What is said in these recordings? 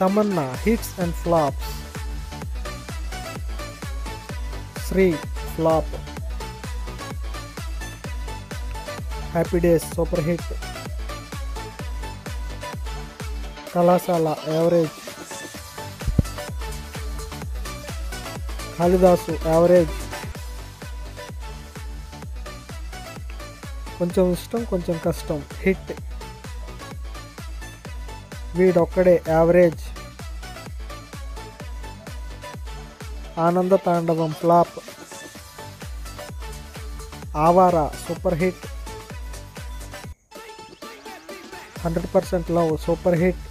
Tamannaah hits and flops. Sri flop. Happy days super hit. Kalasala average. Kalidasu average. Konchem Ishtam Konchem కష్టం. Hit. వీడొక్కడే average. Ananda Thandavam flop Awara super hit hundred percent love super hit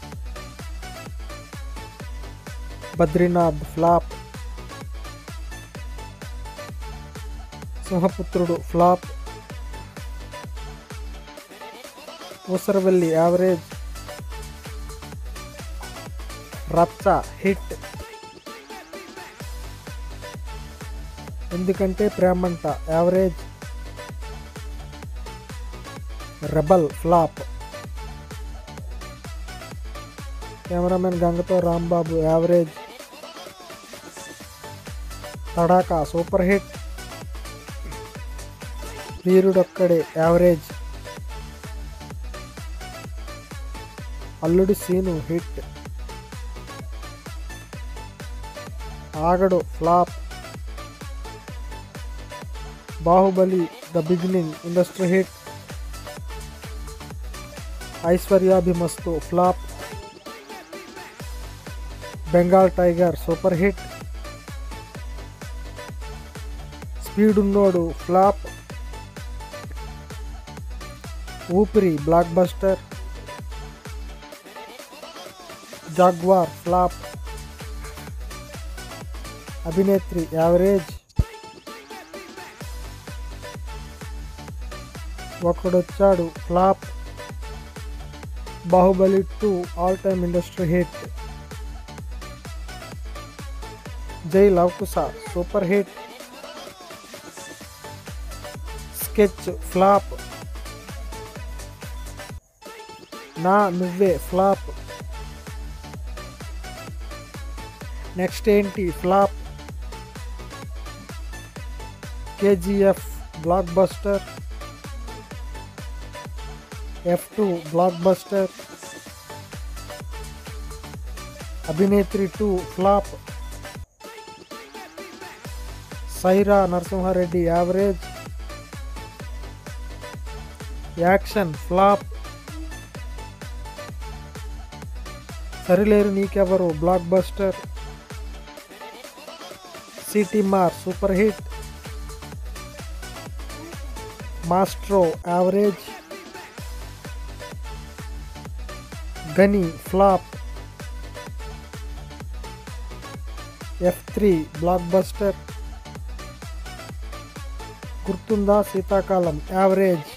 Badrinath flop Simhaputrudu flop Oosaravelli average Racha hit Endukante Premanta average rebel flop cameraman గంగతో Rambabu average Tadakha super hit Veerudokkade average Alludu Seenu hit Aagadu flop Baahubali the beginning industry hit Aishwaryabhimasthu flop Bengal tiger super hit speed उन्नोडु flop Oopiri blockbuster jaguar flop Abhinetri average Okkadochadu flop Baahubali two all time industry hit Jai Lavakusa super hit sketch flop Naa Nuvve flop next Enti flop KGF blockbuster F two blockbuster Abhinetri two flop Sye Raa Narasimha Reddy average action flop Sarileru Neekevvaru blockbuster Seetimaar super hit maestro average Ghani flop F three block buster Gurthunda Seethakalam average?